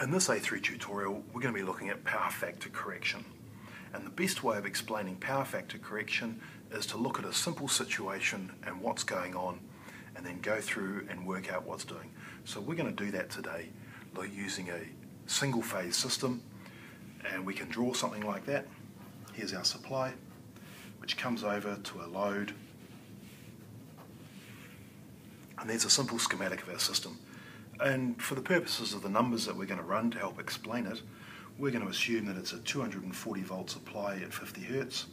In this A3 tutorial, we're going to be looking at power factor correction. And the best way of explaining power factor correction is to look at a simple situation and what's going on, and then go through and work out what's doing. So we're going to do that today using a single phase system, and we can draw something like that. Here's our supply, which comes over to a load, and there's a simple schematic of our system. And for the purposes of the numbers that we're going to run to help explain it, we're going to assume that it's a 240 volt supply at 50 hertz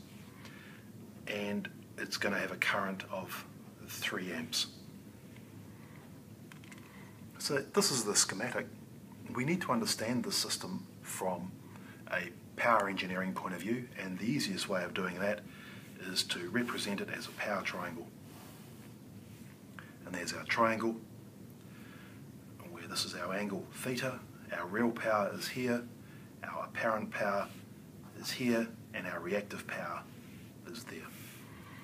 and it's going to have a current of 3 amps. So this is the schematic. We need to understand the system from a power engineering point of view and the easiest way of doing that is to represent it as a power triangle. And there's our triangle this is our angle theta, our real power is here, our apparent power is here, and our reactive power is there.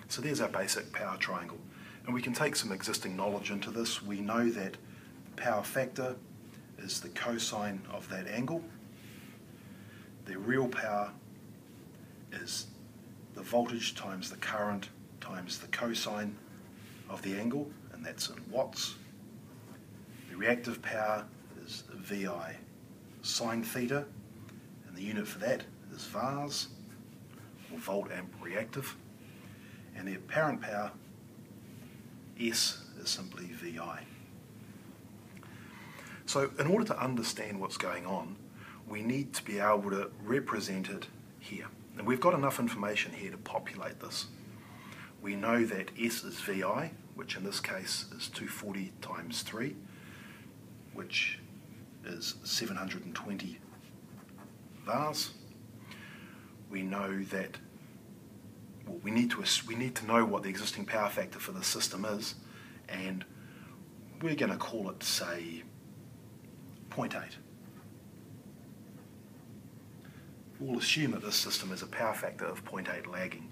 So there's our basic power triangle. And we can take some existing knowledge into this. We know that power factor is the cosine of that angle. The real power is the voltage times the current times the cosine of the angle, and that's in watts reactive power is VI sine theta, and the unit for that is VARS, or volt amp reactive, and the apparent power, S, is simply VI. So in order to understand what's going on, we need to be able to represent it here. And we've got enough information here to populate this. We know that S is VI, which in this case is 240 times 3, which is 720 vars. We know that well, we need to we need to know what the existing power factor for the system is, and we're going to call it say 0.8. We'll assume that this system is a power factor of 0.8 lagging.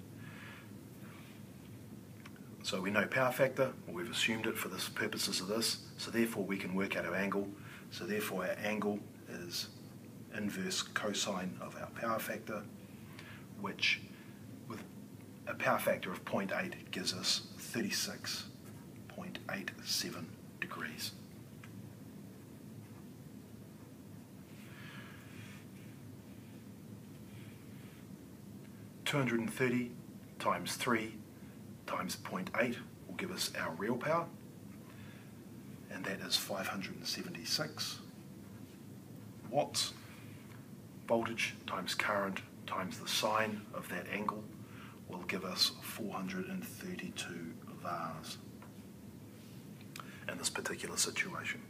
So we know power factor, we've assumed it for the purposes of this, so therefore we can work out our angle. So therefore our angle is inverse cosine of our power factor, which with a power factor of 0.8 gives us 36.87 degrees. Two hundred and thirty times three times 0.8 will give us our real power, and that is 576 watts. Voltage times current times the sine of that angle will give us 432 vars in this particular situation.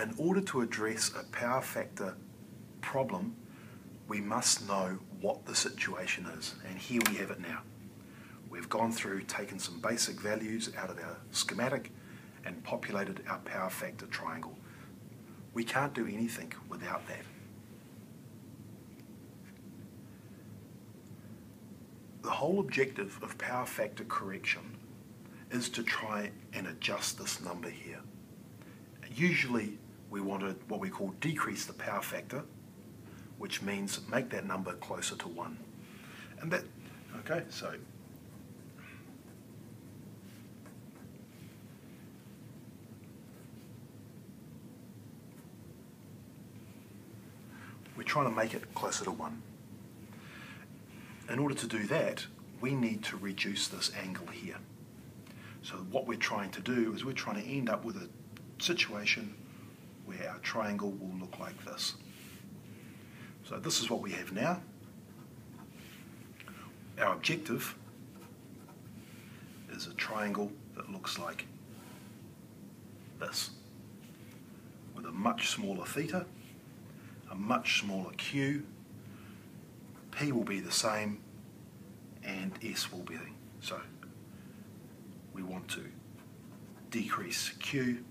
In order to address a power factor problem, we must know what the situation is, and here we have it now. We've gone through, taken some basic values out of our schematic and populated our power factor triangle. We can't do anything without that. The whole objective of power factor correction is to try and adjust this number here. Usually we want to what we call decrease the power factor, which means make that number closer to 1. And that, okay, so trying to make it closer to 1. In order to do that, we need to reduce this angle here. So what we're trying to do is we're trying to end up with a situation where our triangle will look like this. So this is what we have now. Our objective is a triangle that looks like this, with a much smaller theta much smaller q, p will be the same, and s will be. So we want to decrease q,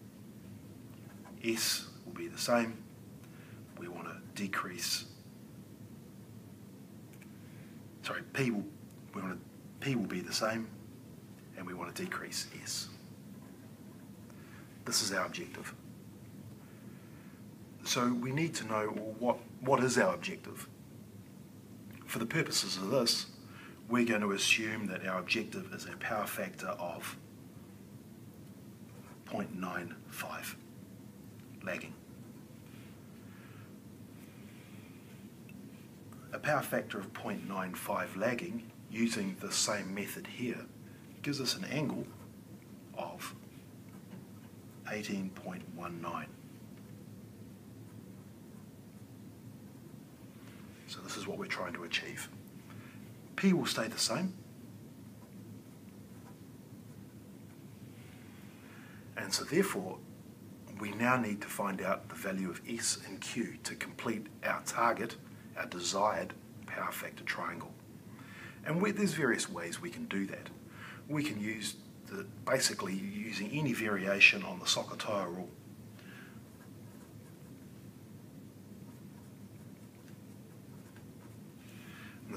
s will be the same, we want to decrease, sorry, p will, we want to, p will be the same, and we want to decrease s. This is our objective. So we need to know what, what is our objective. For the purposes of this, we're going to assume that our objective is a power factor of 0.95 lagging. A power factor of 0.95 lagging using the same method here gives us an angle of 18.19. So is what we're trying to achieve. P will stay the same. And so therefore, we now need to find out the value of S and Q to complete our target, our desired power factor triangle. And we, there's various ways we can do that. We can use the, basically using any variation on the SOHCAHTOA rule.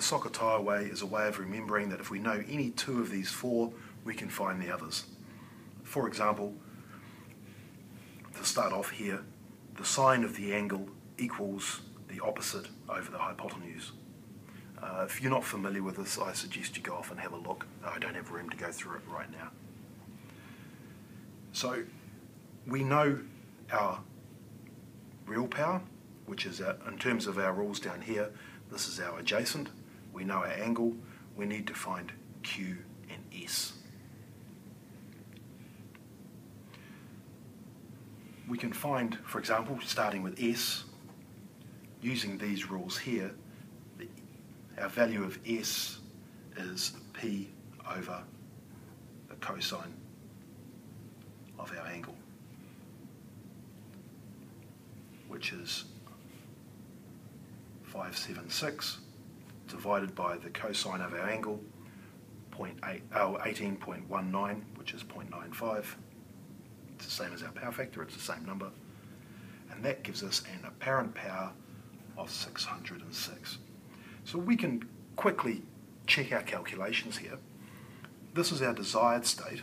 The way is a way of remembering that if we know any two of these four, we can find the others. For example, to start off here, the sine of the angle equals the opposite over the hypotenuse. Uh, if you're not familiar with this, I suggest you go off and have a look. I don't have room to go through it right now. So we know our real power, which is our, in terms of our rules down here, this is our adjacent. We know our angle. We need to find Q and S. We can find, for example, starting with S, using these rules here, our value of S is P over the cosine of our angle, which is 576 divided by the cosine of our angle, 0.8, oh, 18.19, which is 0.95. It's the same as our power factor, it's the same number. And that gives us an apparent power of 606. So we can quickly check our calculations here. This is our desired state.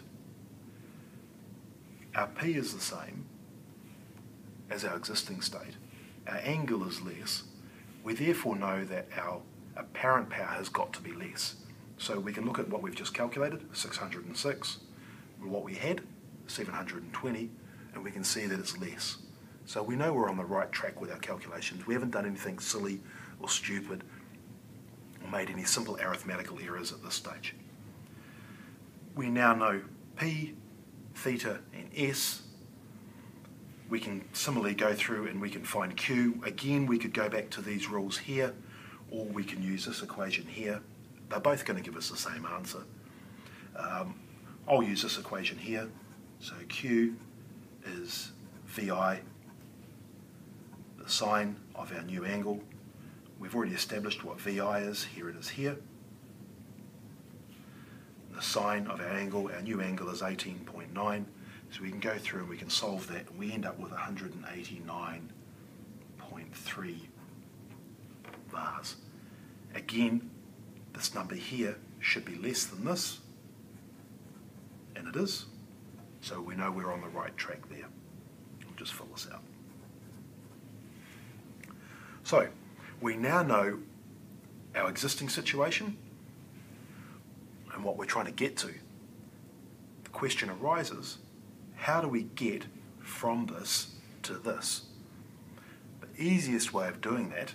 Our P is the same as our existing state. Our angle is less. We therefore know that our apparent power has got to be less. So we can look at what we've just calculated, 606, what we had, 720, and we can see that it's less. So we know we're on the right track with our calculations. We haven't done anything silly or stupid or made any simple arithmetical errors at this stage. We now know P, theta and S. We can similarly go through and we can find Q. Again, we could go back to these rules here or we can use this equation here. They're both going to give us the same answer. Um, I'll use this equation here. So Q is VI, the sine of our new angle, We've already established what VI is. Here it is here. The sine of our angle, our new angle is 18.9. So we can go through and we can solve that. And we end up with 189.3 VARs. Again, this number here should be less than this. And it is. So we know we're on the right track there. We'll just fill this out. So, we now know our existing situation and what we're trying to get to. The question arises how do we get from this to this? The easiest way of doing that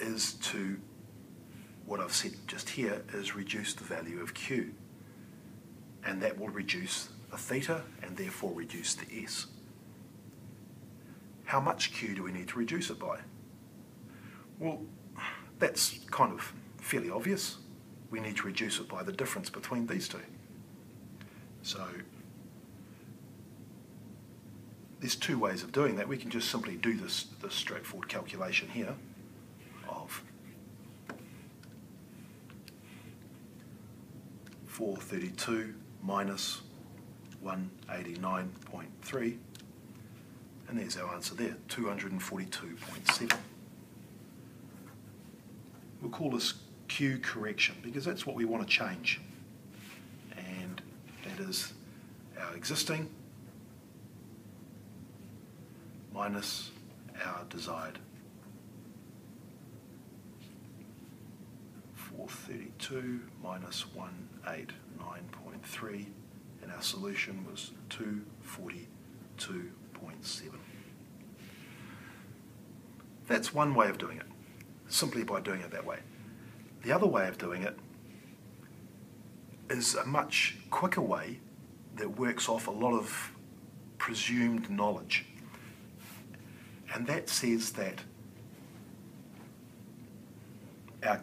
is to, what I've said just here, is reduce the value of q. And that will reduce the theta and therefore reduce the s. How much q do we need to reduce it by? Well, that's kind of fairly obvious. We need to reduce it by the difference between these two. So there's two ways of doing that. We can just simply do this, this straightforward calculation here of 432 minus 189.3 and there's our answer there, 242.7 we'll call this Q correction because that's what we want to change. And that is our existing minus our desired 432 minus 189.3 and our solution was 242.7. That's one way of doing it, simply by doing it that way. The other way of doing it is a much quicker way that works off a lot of presumed knowledge. And that says that our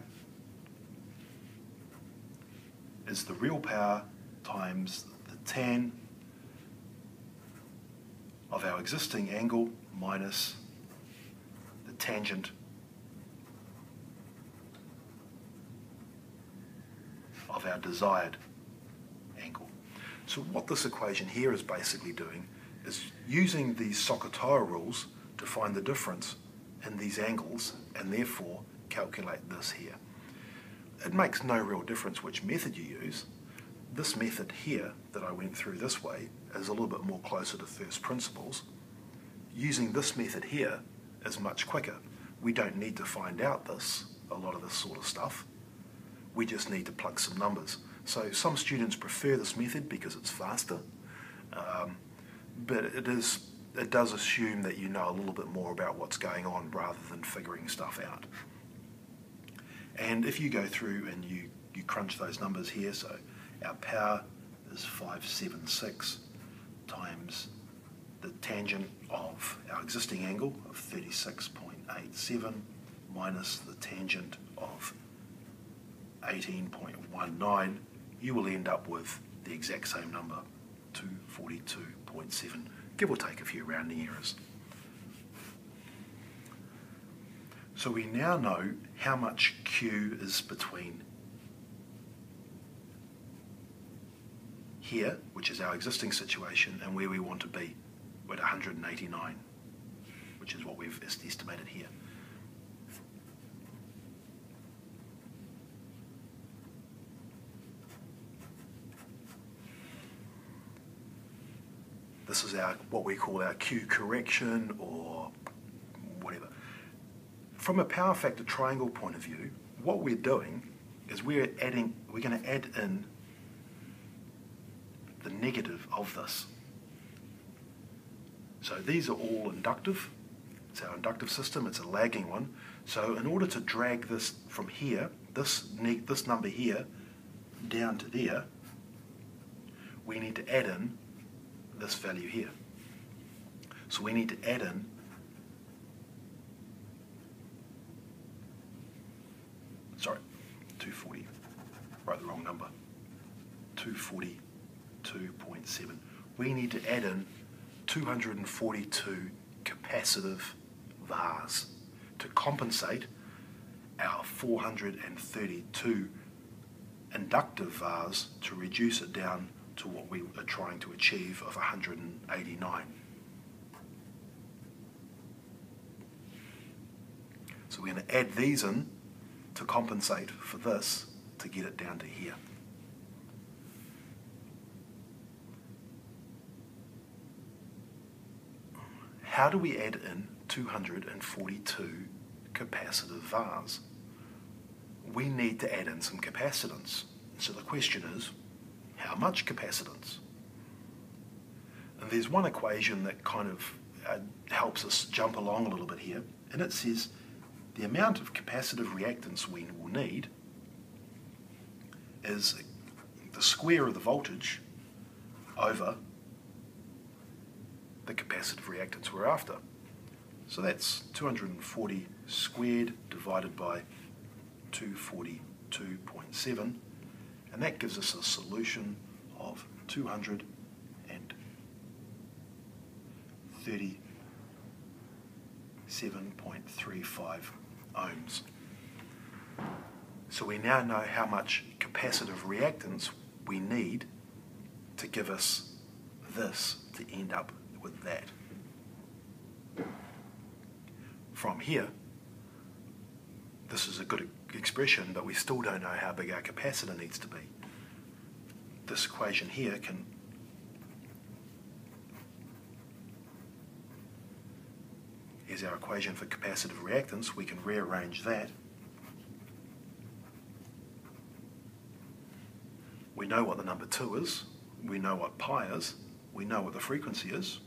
is the real power times the tan of our existing angle minus the tangent of our desired angle. So what this equation here is basically doing is using these SOHCAHTOA rules to find the difference in these angles and therefore calculate this here. It makes no real difference which method you use. This method here that I went through this way is a little bit more closer to first principles. Using this method here is much quicker. We don't need to find out this, a lot of this sort of stuff. We just need to plug some numbers. So some students prefer this method because it's faster, um, but it is it does assume that you know a little bit more about what's going on rather than figuring stuff out. And if you go through and you, you crunch those numbers here, so our power is 576 times the tangent of our existing angle of 36.87 minus the tangent of 18.19, you will end up with the exact same number, 242.7, give or take a few rounding errors. So we now know how much Q is between here, which is our existing situation, and where we want to be, at 189, which is what we've estimated here. This is our what we call our Q correction or. From a power factor triangle point of view, what we're doing is we're adding, we're going to add in the negative of this. So these are all inductive. It's our inductive system. It's a lagging one. So in order to drag this from here, this, this number here, down to there, we need to add in this value here. So we need to add in sorry, 240, wrote the wrong number, 242.7. We need to add in 242 capacitive VARs to compensate our 432 inductive VARs to reduce it down to what we are trying to achieve of 189. So we're going to add these in to compensate for this to get it down to here. How do we add in 242 capacitive VARs? We need to add in some capacitance. So the question is, how much capacitance? And there's one equation that kind of uh, helps us jump along a little bit here, and it says the amount of capacitive reactance we will need is the square of the voltage over the capacitive reactance we're after. So that's 240 squared divided by 242.7 and that gives us a solution of 237.35 ohms. So we now know how much capacitive reactance we need to give us this to end up with that. From here, this is a good expression, but we still don't know how big our capacitor needs to be. This equation here can as our equation for capacitive reactance, we can rearrange that. Know what the number 2 is, we know what pi is, we know what the frequency is,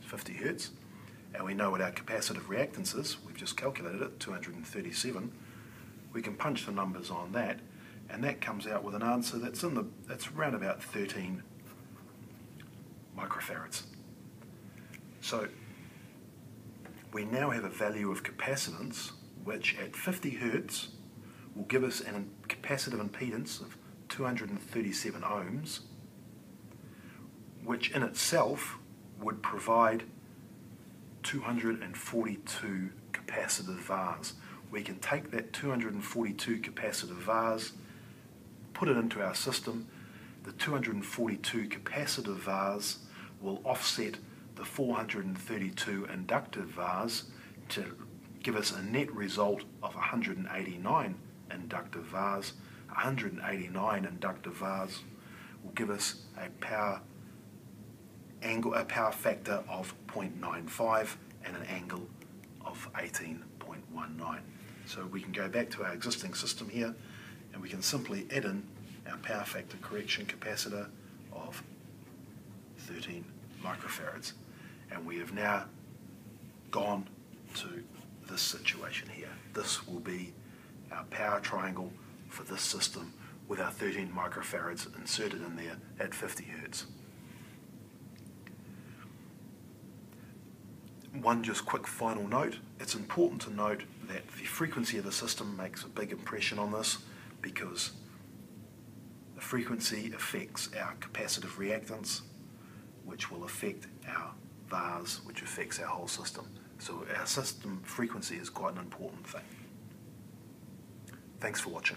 50 hertz, and we know what our capacitive reactance is, we've just calculated it, 237. We can punch the numbers on that, and that comes out with an answer that's in the that's around about 13 microfarads. So we now have a value of capacitance which at 50 hertz will give us a capacitive impedance of 237 ohms, which in itself would provide 242 capacitive vars. We can take that 242 capacitive vars, put it into our system. The 242 capacitive vars will offset the 432 inductive vars to give us a net result of 189 inductive vars. 189 inductive vars will give us a power angle, a power factor of 0.95 and an angle of 18.19. So we can go back to our existing system here and we can simply add in our power factor correction capacitor of 13 microfarads. And we have now gone to this situation here. This will be our power triangle for this system with our 13 microfarads inserted in there at 50 hertz. One just quick final note, it's important to note that the frequency of the system makes a big impression on this because the frequency affects our capacitive reactance, which will affect our vars, which affects our whole system. So our system frequency is quite an important thing. Thanks for watching.